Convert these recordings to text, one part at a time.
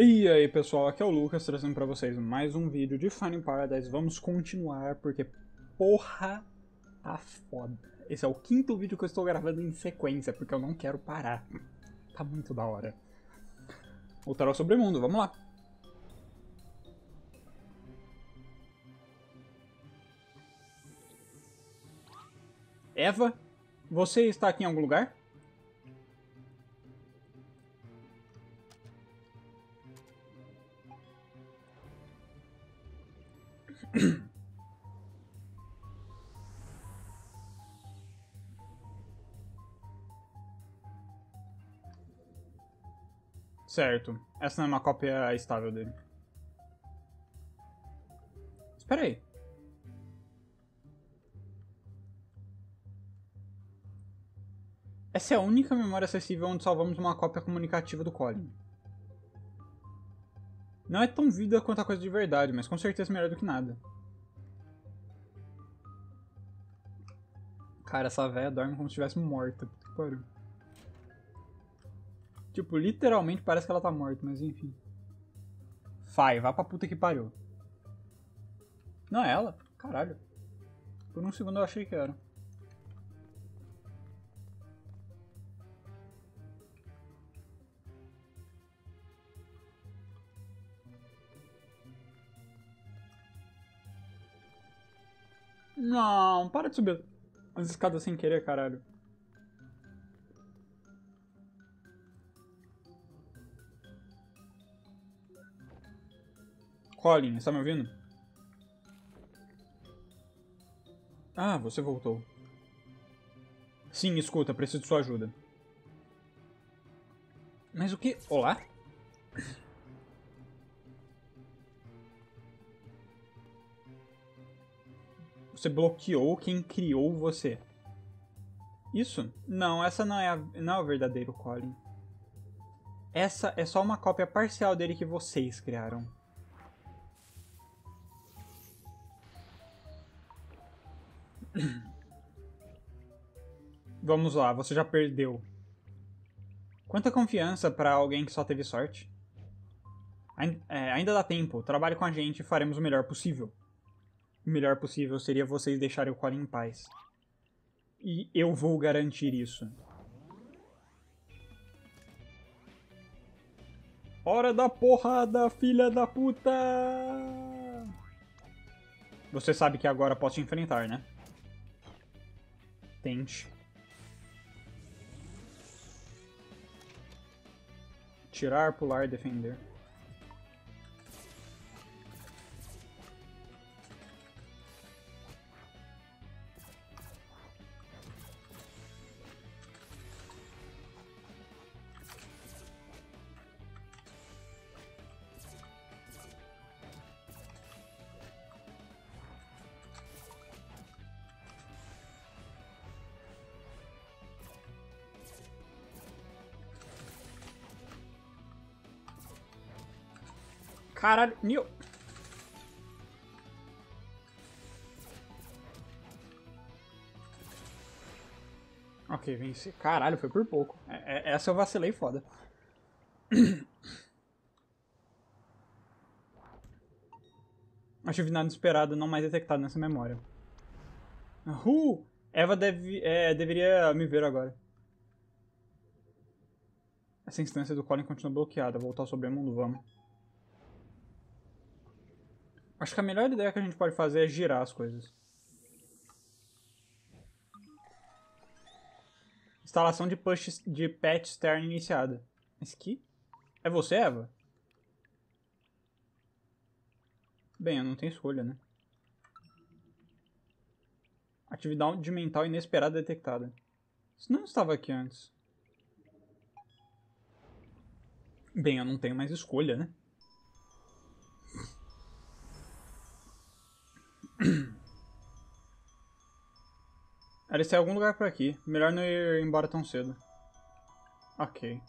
E aí pessoal, aqui é o Lucas trazendo pra vocês mais um vídeo de Finding Paradise. Vamos continuar porque porra tá foda. Esse é o quinto vídeo que eu estou gravando em sequência porque eu não quero parar. Tá muito da hora. Voltar ao sobremundo, vamos lá. Eva, você está aqui em algum lugar? Certo. Essa não é uma cópia estável dele. Espera aí. Essa é a única memória acessível onde salvamos uma cópia comunicativa do Colin. Não é tão vida quanto a coisa de verdade, mas com certeza melhor do que nada. Cara, essa véia dorme como se estivesse morta. Puta que pariu. Tipo, literalmente parece que ela tá morta, mas enfim. Vai, vá pra puta que pariu. Não é ela? Caralho. Por um segundo eu achei que era. Não, para de subir as escadas sem querer, caralho. Colin, está me ouvindo? Ah, você voltou. Sim, escuta, preciso de sua ajuda. Mas o que? Olá? Você bloqueou quem criou você. Isso? Não, essa não é, a, não é o verdadeiro Colin. Essa é só uma cópia parcial dele que vocês criaram. Vamos lá, você já perdeu. Quanta confiança para alguém que só teve sorte? É, ainda dá tempo, trabalhe com a gente e faremos o melhor possível. O melhor possível seria vocês deixarem o Colin em paz. E eu vou garantir isso. Hora da porrada, filha da puta! Você sabe que agora posso te enfrentar, né? Tente. Tirar, pular, defender. Caralho, Nil. Ok, venci. Caralho, foi por pouco. É, é, essa eu vacilei foda. Atividade esperada não mais detectada nessa memória. Uh! Eva deve, é, deveria me ver agora. Essa instância do Colin continua bloqueada. Voltar sobre o mundo, vamos. Acho que a melhor ideia que a gente pode fazer é girar as coisas. Instalação de, push, de patch externo iniciada. Mas que? É você, Eva? Bem, eu não tenho escolha, né? Atividade mental inesperada detectada. Isso não estava aqui antes. Bem, eu não tenho mais escolha, né? Era ser algum lugar por aqui. Melhor não ir embora tão cedo. Ok.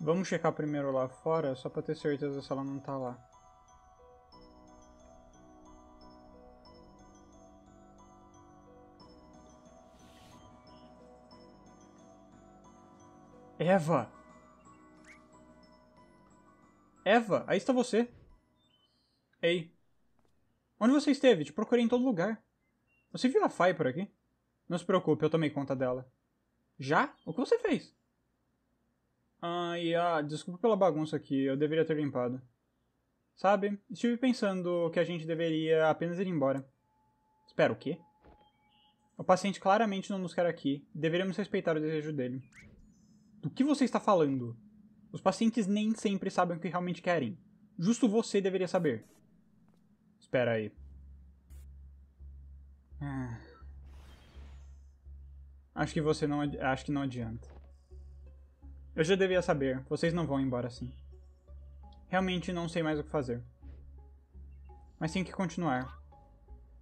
Vamos checar primeiro lá fora, só pra ter certeza se ela não tá lá. Eva! Eva, aí está você. Ei. Onde você esteve? Te procurei em todo lugar. Você viu a Fai por aqui? Não se preocupe, eu tomei conta dela. Já? O que você fez? Ah, e ah, desculpa pela bagunça aqui, eu deveria ter limpado. Sabe, estive pensando que a gente deveria apenas ir embora. Espera, o quê? O paciente claramente não nos quer aqui. Deveríamos respeitar o desejo dele. Do que você está falando? Os pacientes nem sempre sabem o que realmente querem. Justo você deveria saber. Espera aí. Ah. Acho que você não acho que não adianta. Eu já devia saber. Vocês não vão embora assim. Realmente não sei mais o que fazer. Mas tem que continuar.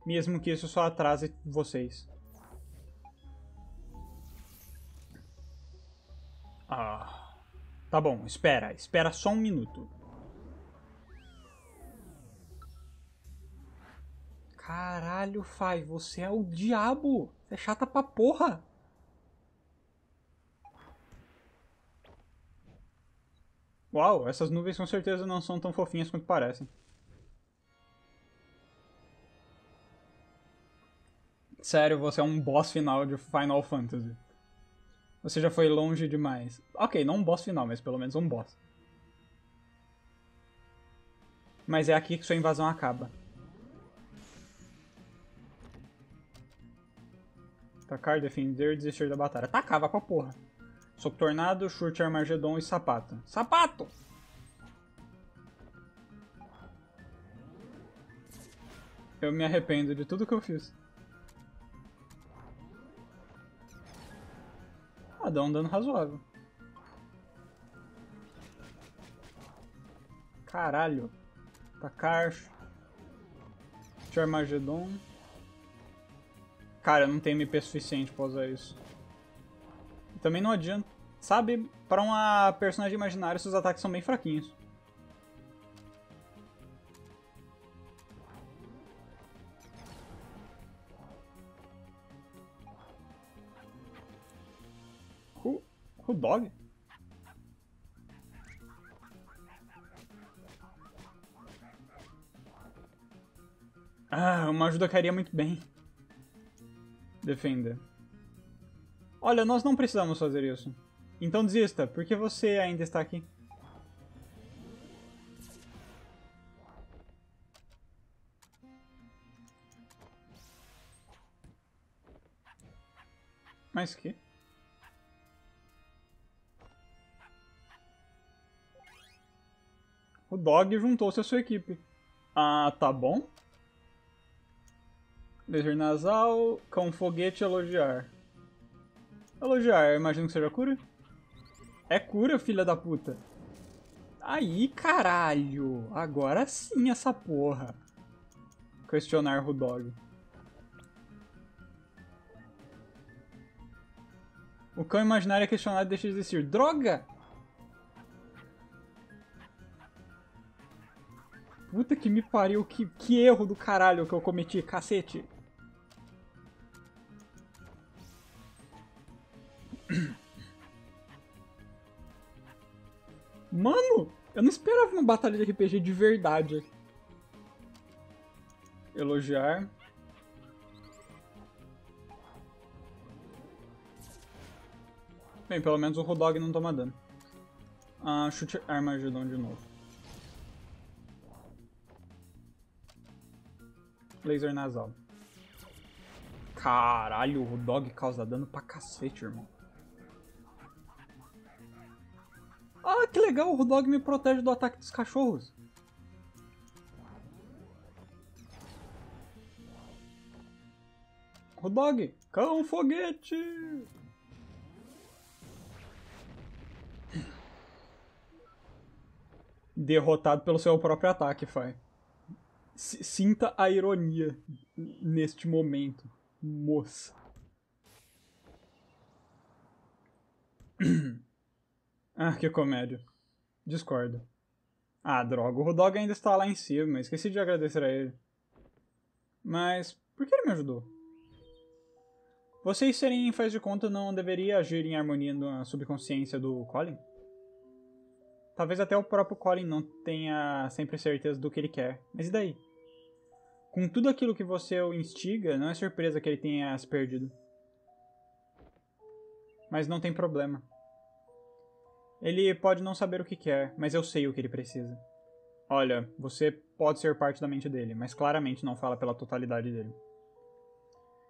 Mesmo que isso só atrase vocês. Ah. Tá bom, espera. Espera só um minuto. Caralho, Fai, você é o diabo. Você é chata pra porra. Uau, essas nuvens com certeza não são tão fofinhas quanto parecem. Sério, você é um boss final de Final Fantasy. Você já foi longe demais. Ok, não um boss final, mas pelo menos um boss. Mas é aqui que sua invasão acaba. Atacar, defender, desistir da batalha. Atacava pra porra. Soco Tornado, Chute Armagedon e Sapato. Sapato! Eu me arrependo de tudo que eu fiz. Ah, dá um dano razoável. Caralho. Tacar. Armagedon. Cara, não tem MP suficiente pra usar isso. Também não adianta. Sabe, pra uma personagem imaginária, seus ataques são bem fraquinhos. O dog? Ah, uma ajuda cairia muito bem. Defenda. Olha, nós não precisamos fazer isso. Então desista, porque você ainda está aqui. Mas que? O Dog juntou-se à sua equipe. Ah, tá bom. Laser nasal, cão foguete elogiar. Elogiar, imagino que seja cura? É cura, filha da puta. Aí, caralho. Agora sim essa porra. Questionar dog. O cão imaginário é questionado e deixa de existir. Droga! Puta que me pariu, que, que erro do caralho que eu cometi, cacete. Eu não esperava uma batalha de RPG de verdade. Elogiar. Bem, pelo menos o Rodog não toma dano. Ah, chute Armagedon de novo. Laser nasal. Caralho, o dog causa dano pra cacete, irmão. Ah, que legal, o dog me protege do ataque dos cachorros. O dog, cão foguete! Derrotado pelo seu próprio ataque, Fai sinta a ironia neste momento, moça. ah, que comédia. Discordo. Ah, droga, o Rodog ainda está lá em cima, esqueci de agradecer a ele. Mas, por que ele me ajudou? Vocês serem faz de conta não deveria agir em harmonia na subconsciência do Colin? Talvez até o próprio Colin não tenha sempre certeza do que ele quer. Mas e daí? Com tudo aquilo que você o instiga, não é surpresa que ele tenha se perdido. Mas não tem problema. Ele pode não saber o que quer, mas eu sei o que ele precisa. Olha, você pode ser parte da mente dele, mas claramente não fala pela totalidade dele.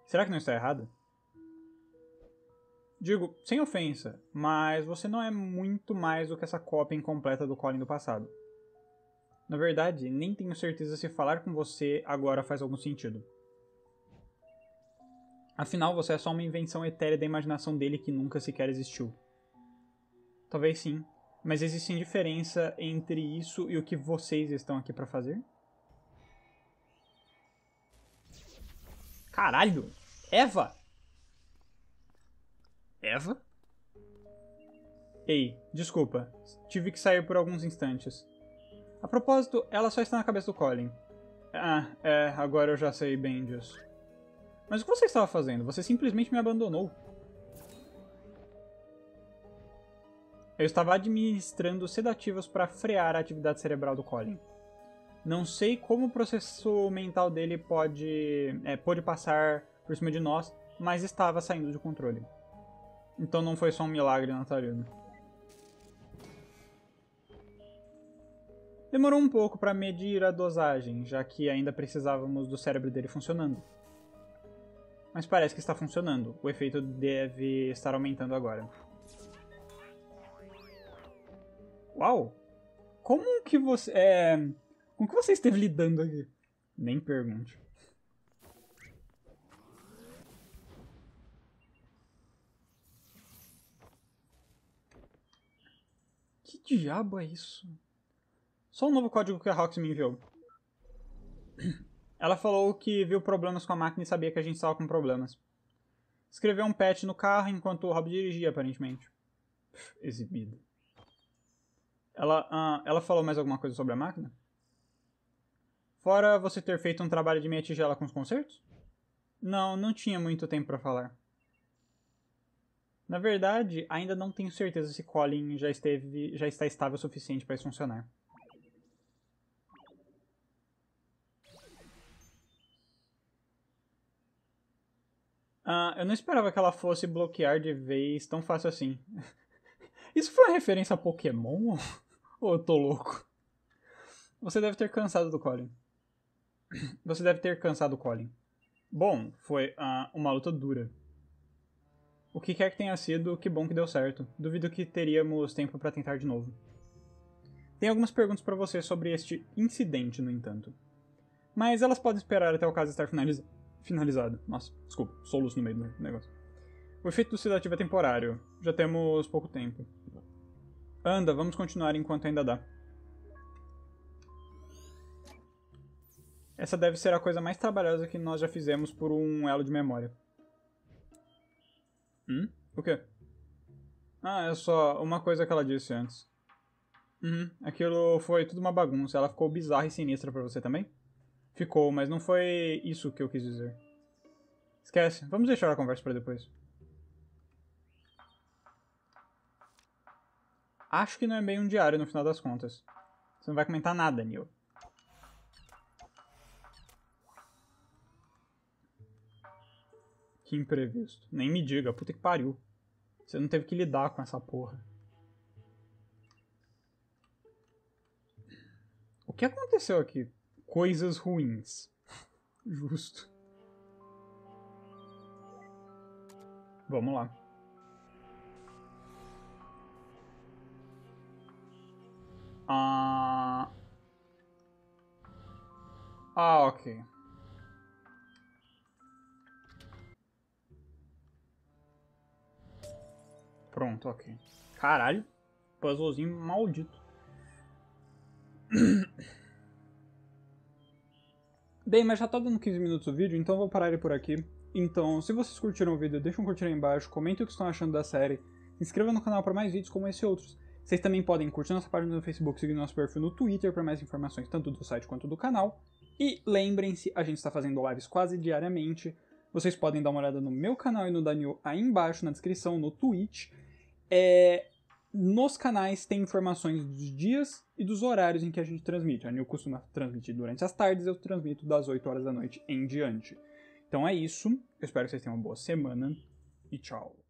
Será que não está errado? Digo, sem ofensa, mas você não é muito mais do que essa cópia incompleta do Colin do passado. Na verdade, nem tenho certeza se falar com você agora faz algum sentido. Afinal, você é só uma invenção etérea da imaginação dele que nunca sequer existiu. Talvez sim, mas existe diferença entre isso e o que vocês estão aqui para fazer? Caralho! Eva! Eva? Ei, desculpa. Tive que sair por alguns instantes. A propósito, ela só está na cabeça do Colin. Ah, é, agora eu já sei bem disso. Mas o que você estava fazendo? Você simplesmente me abandonou. Eu estava administrando sedativos para frear a atividade cerebral do Colin. Não sei como o processo mental dele pode, é, pode passar por cima de nós, mas estava saindo de controle. Então não foi só um milagre natalino. Demorou um pouco para medir a dosagem, já que ainda precisávamos do cérebro dele funcionando. Mas parece que está funcionando. O efeito deve estar aumentando agora. Uau! Como que você. É... Como que você esteve lidando aqui? Nem pergunte. Que diabo é isso? Só o um novo código que a Rox me enviou. Ela falou que viu problemas com a máquina e sabia que a gente estava com problemas. Escreveu um patch no carro enquanto o Rob dirigia, aparentemente. Exibido. Ela, uh, ela falou mais alguma coisa sobre a máquina? Fora você ter feito um trabalho de meia tigela com os concertos? Não, não tinha muito tempo para falar. Na verdade, ainda não tenho certeza se Colin já, esteve, já está estável o suficiente para isso funcionar. Uh, eu não esperava que ela fosse bloquear de vez tão fácil assim. Isso foi uma referência a Pokémon? Ou eu tô louco? Você deve ter cansado do Colin. Você deve ter cansado do Colin. Bom, foi uh, uma luta dura. O que quer que tenha sido, que bom que deu certo. Duvido que teríamos tempo para tentar de novo. Tenho algumas perguntas para você sobre este incidente, no entanto. Mas elas podem esperar até o caso estar finaliza finalizado. Nossa, desculpa, soluço no meio do negócio. O efeito do sedativo é temporário. Já temos pouco tempo. Anda, vamos continuar enquanto ainda dá. Essa deve ser a coisa mais trabalhosa que nós já fizemos por um elo de memória. Hum? O quê? Ah, é só uma coisa que ela disse antes. Uhum, aquilo foi tudo uma bagunça. Ela ficou bizarra e sinistra pra você também? Ficou, mas não foi isso que eu quis dizer. Esquece, vamos deixar a conversa para depois. Acho que não é bem um diário no final das contas. Você não vai comentar nada, Neil. Que imprevisto. Nem me diga, puta que pariu. Você não teve que lidar com essa porra. O que aconteceu aqui? Coisas ruins. Justo. Vamos lá. Ah, ah ok. Pronto, ok. Caralho. Puzzlezinho maldito. Bem, mas já tá dando 15 minutos o vídeo, então vou parar ele por aqui. Então, se vocês curtiram o vídeo, deixa um curtir aí embaixo, comentem o que estão achando da série, se inscreva no canal para mais vídeos como esse e outros. Vocês também podem curtir nossa página no Facebook, seguir nosso perfil no Twitter para mais informações tanto do site quanto do canal. E lembrem-se, a gente está fazendo lives quase diariamente. Vocês podem dar uma olhada no meu canal e no Daniel aí embaixo na descrição, no Twitch. É... nos canais tem informações dos dias e dos horários em que a gente transmite. A Nil costuma transmitir durante as tardes, eu transmito das 8 horas da noite em diante. Então é isso. Eu espero que vocês tenham uma boa semana e tchau.